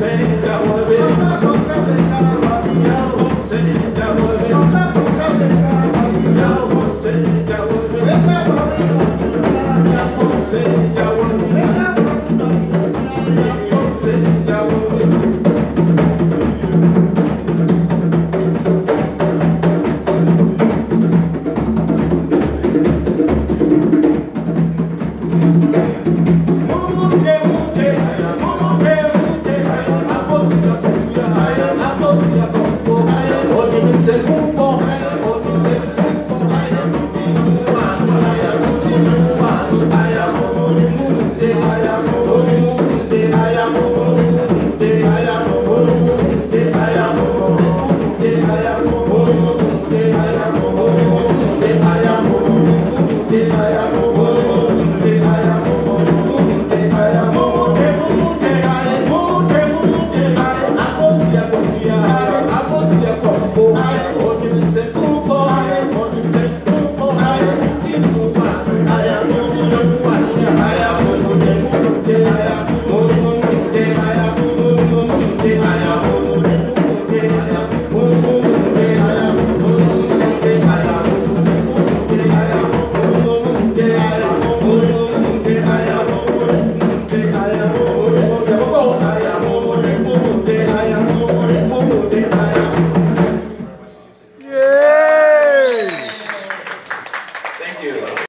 Say, I will be, I will say, I will be, I will say, I will be. Você